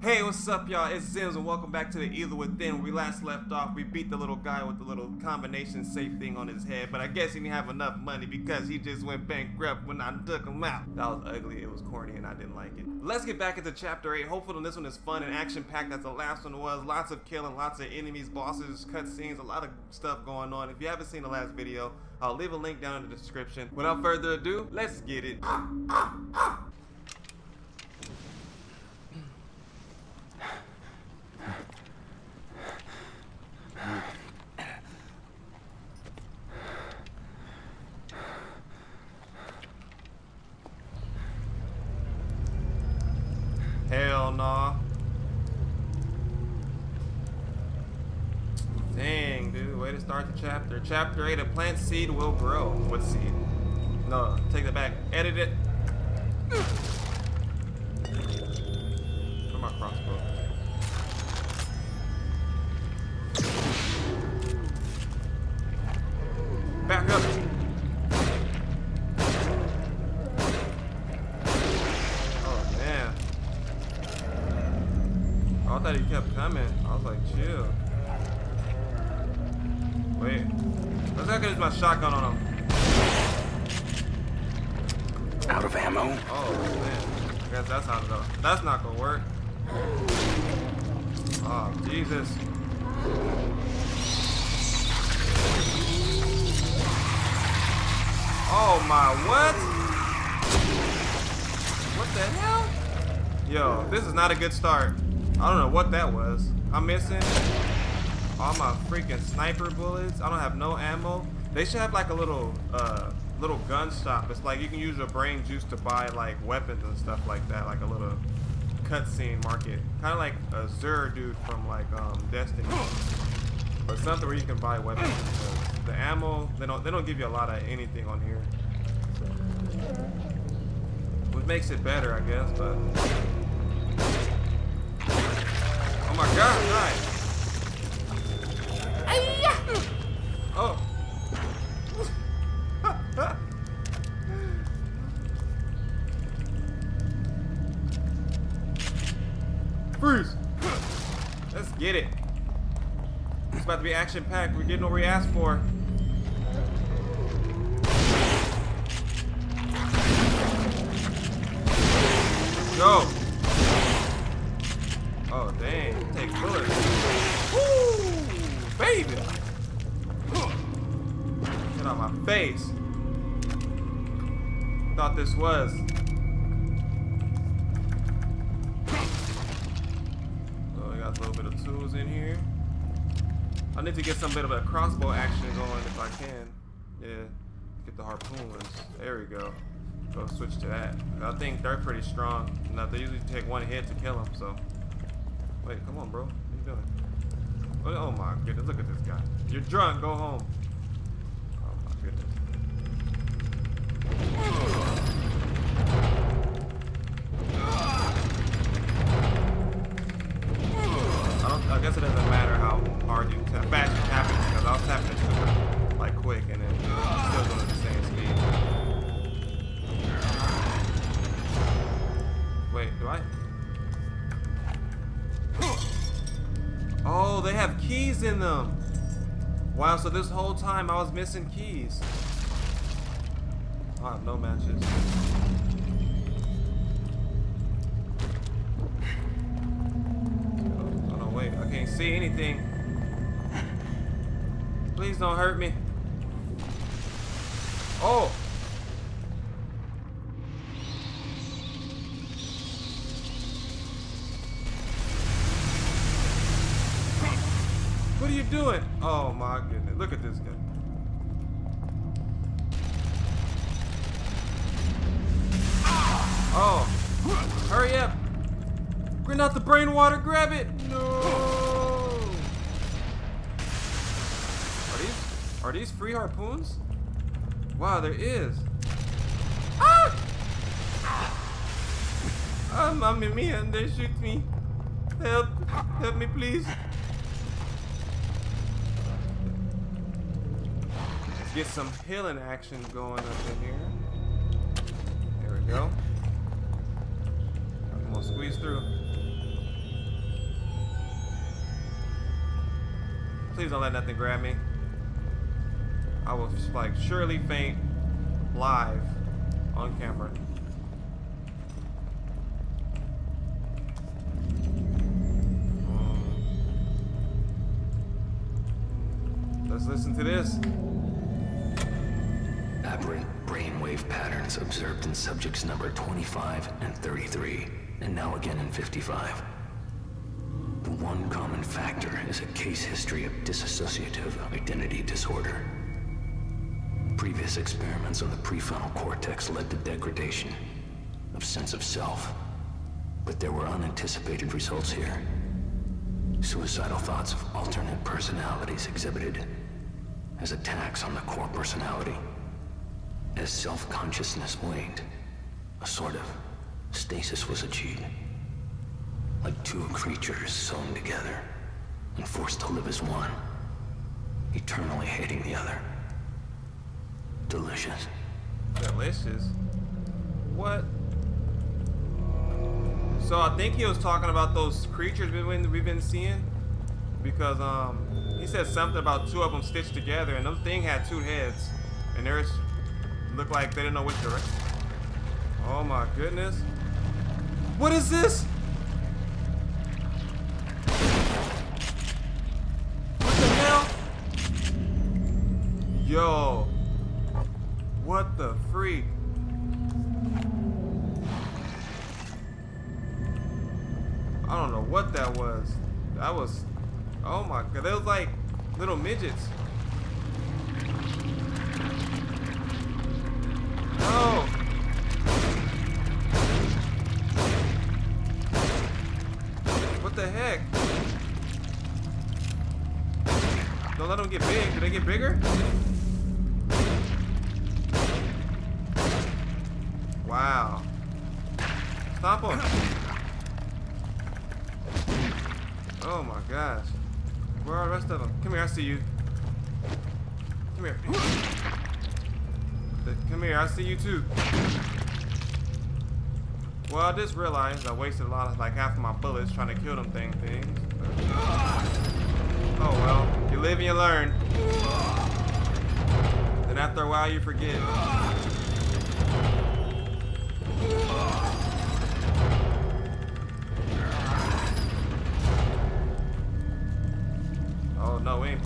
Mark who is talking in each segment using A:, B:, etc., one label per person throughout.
A: Hey, what's up, y'all? It's Zems, and welcome back to the Evil Within. Where we last left off, we beat the little guy with the little combination safe thing on his head, but I guess he didn't have enough money because he just went bankrupt when I took him out. That was ugly, it was corny, and I didn't like it. Let's get back into chapter 8. Hopefully, this one is fun and action packed as the last one was. Lots of killing, lots of enemies, bosses, cutscenes, a lot of stuff going on. If you haven't seen the last video, I'll leave a link down in the description. Without further ado, let's get it. Hell nah. Dang, dude. Way to start the chapter. Chapter 8, a plant seed will grow. What seed? No, take that back. Edit it. I thought he kept coming. I was like, chill. Wait. Let's not use my shotgun on him.
B: Out of ammo?
A: Oh, man. I guess that's not gonna, that's not gonna work. Oh, Jesus. Oh my, what? What the hell? Yo, this is not a good start. I don't know what that was. I'm missing all my freaking sniper bullets. I don't have no ammo. They should have like a little uh little gun shop. It's like you can use your brain juice to buy like weapons and stuff like that, like a little cutscene market. Kind of like a Xur dude from like um Destiny. But something where you can buy weapons. The ammo, they don't they don't give you a lot of anything on here. Which makes it better, I guess, but Oh my god, nice. Oh. Freeze. Let's get it. It's about to be action packed. We're getting what we asked for. Face. Thought this was. So we got a little bit of tools in here. I need to get some bit of a crossbow action going if I can. Yeah, get the harpoons. There we go. Go switch to that. I think they're pretty strong. Now they usually take one hit to kill them. So, wait, come on, bro. What are you doing? Oh my goodness, look at this guy. You're drunk. Go home. Oh my goodness. I, guess it doesn't matter how hard you tap, because I was tapping super like quick and the same speed. Wait, do I? Oh, they have keys in them. Wow, so this whole time I was missing keys. Have no matches. Oh no, wait, I can't see anything. Please don't hurt me. Oh! What are you doing? Oh my Bring out the brain water. Grab it. No. Are these are these free harpoons? Wow, there is. Ah! Ah, mommy mia, they shoot me. Help. Help me, please. Let's get some healing action going up in here. There we go. I'm gonna squeeze through. Please don't let nothing grab me. I will like surely faint live on camera. Um, let's listen to this.
B: Aberrant brainwave patterns observed in subjects number 25 and 33, and now again in 55. The one common factor is a case history of dissociative identity disorder. Previous experiments on the prefrontal cortex led to degradation of sense of self. But there were unanticipated results here. Suicidal thoughts of alternate personalities exhibited as attacks on the core personality. As self-consciousness waned, a sort of stasis was achieved. Like two creatures sewn together and forced to live as one, eternally hating the other. Delicious.
A: Delicious? What? So I think he was talking about those creatures we've been, seeing. Because um, he said something about two of them stitched together and them thing had two heads. And theirs looked like they didn't know which direction. Oh my goodness. What is this? Yo. What the freak? I don't know what that was. That was, oh my god, they was like little midgets. No. What the heck? Don't let them get big. Did they get bigger? Stop him. Oh my gosh. Where are the rest of them? Come here, I see you. Come here. Come here, I see you too. Well, I just realized I wasted a lot of, like half of my bullets trying to kill them thing things. Oh well, you live and you learn. Then after a while you forget.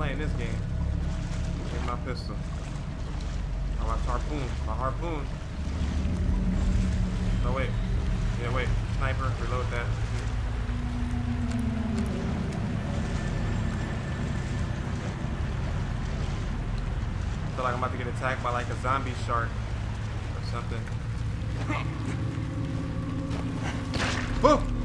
A: Playing this game. Me my pistol. Oh, my harpoon. My harpoon. No wait. Yeah, wait. Sniper. Reload that. feel like I'm about to get attacked by like a zombie shark or something. Whoa!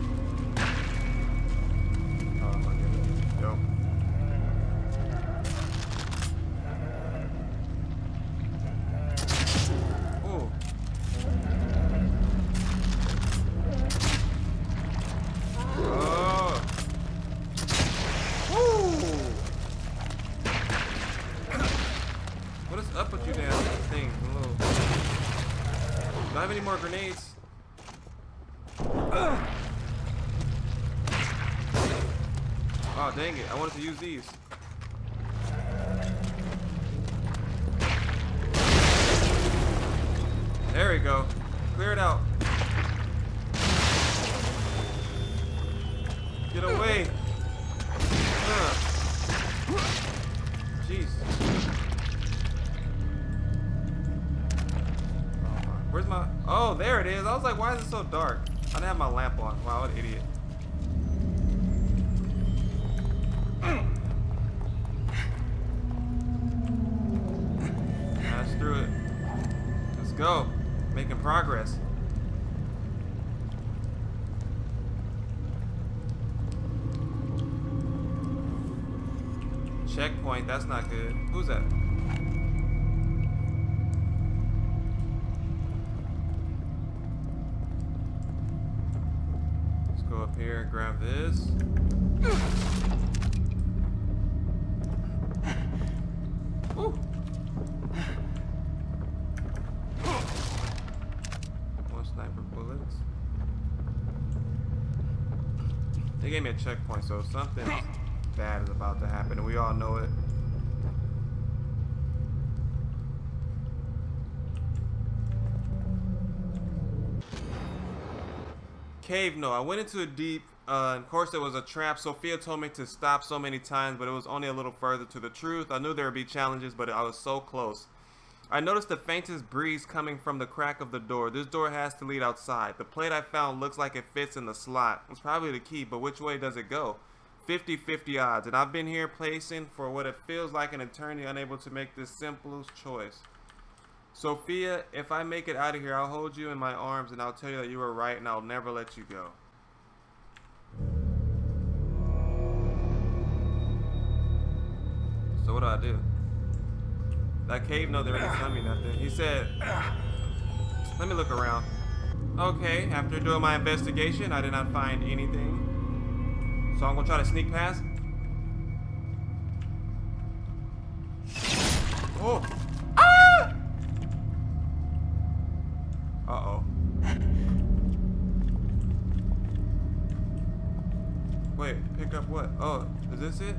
A: Do I have any more grenades? Ugh. Oh dang it! I wanted to use these. There we go. Clear it out. Get away. Like, why is it so dark? I didn't have my lamp on. Wow, what an idiot. Through it. Let's go. Making progress. Checkpoint, that's not good. Who's that? Up here and grab this. More sniper bullets. They gave me a checkpoint, so something bad is about to happen, and we all know it. Cave, no. I went into a deep, uh, of course there was a trap. Sophia told me to stop so many times, but it was only a little further to the truth. I knew there would be challenges, but I was so close. I noticed the faintest breeze coming from the crack of the door. This door has to lead outside. The plate I found looks like it fits in the slot. It's probably the key, but which way does it go? 50-50 odds, and I've been here placing for what it feels like an attorney unable to make this simplest choice. Sophia, if I make it out of here, I'll hold you in my arms and I'll tell you that you were right and I'll never let you go. So what do I do? That cave no, they didn't tell me nothing. He said, let me look around. Okay, after doing my investigation, I did not find anything. So I'm gonna try to sneak past. Oh! Is it?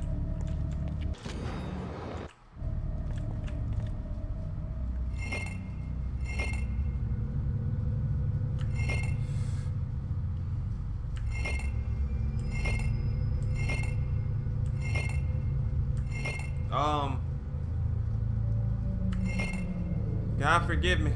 A: Um. God forgive me.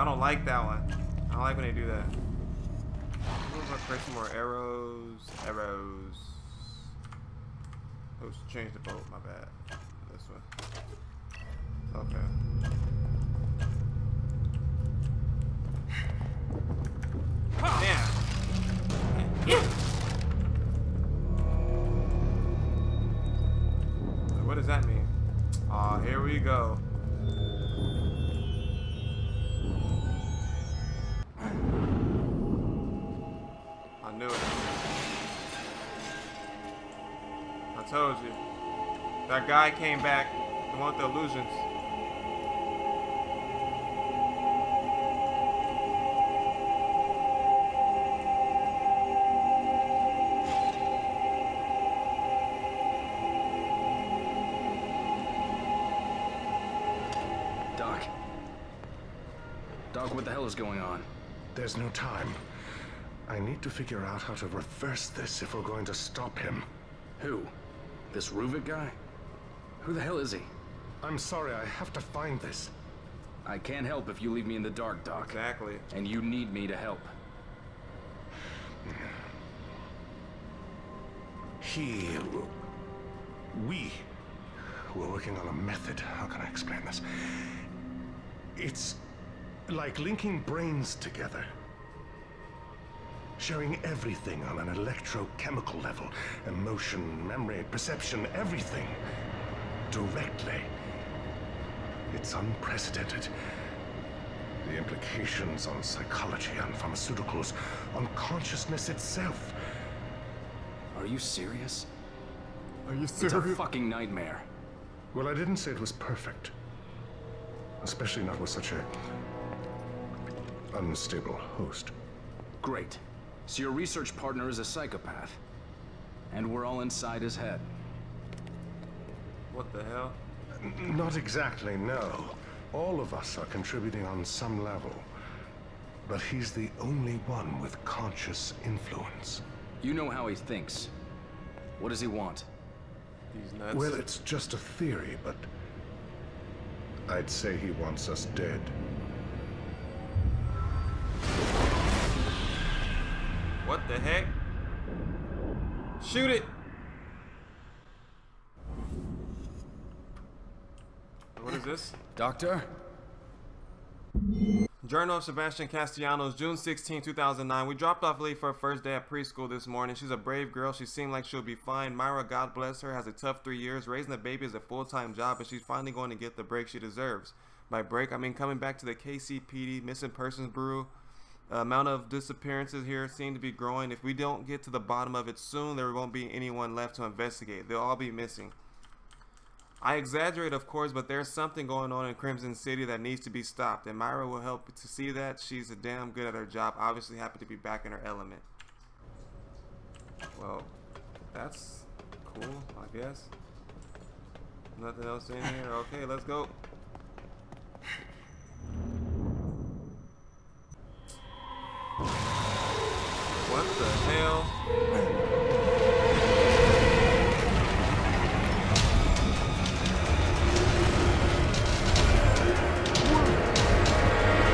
A: I don't like that one. I don't like when they do that. Let's create some more arrows. Arrows. Oops, change the boat, my bad. This one. Okay. Damn. What does that mean? Aw, uh, here we go. Told you. That guy came back. The one with the illusions.
C: Doc. Doc, what the hell is going on?
D: There's no time. I need to figure out how to reverse this if we're going to stop him.
C: Who? This Ruvik guy? Who the hell is he?
D: I'm sorry, I have to find this.
C: I can't help if you leave me in the dark, Doc.
A: Exactly.
C: And you need me to help.
D: He... We... We're working on a method. How can I explain this? It's like linking brains together. Showing everything on an electrochemical level. Emotion, memory, perception, everything. Directly. It's unprecedented. The implications on psychology, on pharmaceuticals, on consciousness itself.
C: Are you serious?
A: Are you serious?
C: It's a fucking nightmare.
D: Well, I didn't say it was perfect. Especially not with such a unstable host.
C: Great. So your research partner is a psychopath. And we're all inside his head.
A: What the hell?
D: Not exactly, no. All of us are contributing on some level. But he's the only one with conscious influence.
C: You know how he thinks. What does he want?
A: These nuts.
D: Well, it's just a theory, but I'd say he wants us dead.
A: What the heck? Shoot it! What is this?
C: Doctor?
A: Journal of Sebastian Castellanos, June 16, 2009. We dropped off Lee for her first day at preschool this morning. She's a brave girl. She seemed like she'll be fine. Myra, God bless her, has a tough three years. Raising a baby is a full-time job, and she's finally going to get the break she deserves. By break, I mean coming back to the KCPD Missing Persons Bureau amount of disappearances here seem to be growing. If we don't get to the bottom of it soon, there won't be anyone left to investigate. They'll all be missing. I exaggerate, of course, but there's something going on in Krimson City that needs to be stopped, and Myra will help to see that. She's a damn good at her job. Obviously, happy to be back in her element. Well, that's cool, I guess. Nothing else in here. Okay, let's go. What the hell?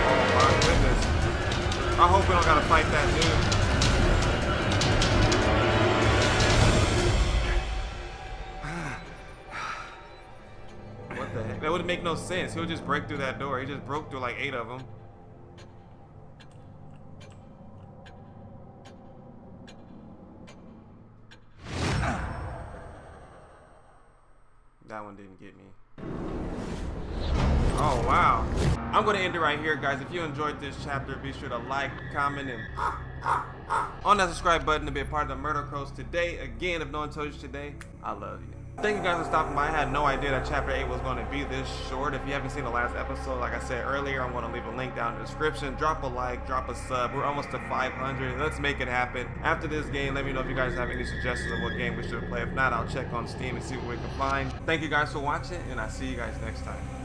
A: Oh my goodness. I hope we don't gotta fight that dude. What the heck? That would make no sense. He would just break through that door. He just broke through like eight of them. That one didn't get me. Oh, wow. I'm going to end it right here, guys. If you enjoyed this chapter, be sure to like, comment, and on that subscribe button to be a part of the Murder Crows today. Again, if no one told you today, I love you. Thank you guys for stopping by. I had no idea that chapter 8 was going to be this short. If you haven't seen the last episode, like I said earlier, I'm going to leave a link down in the description. Drop a like, drop a sub. We're almost to 500. Let's make it happen. After this game, let me know if you guys have any suggestions of what game we should play. If not, I'll check on Steam and see what we can find. Thank you guys for watching, and I'll see you guys next time.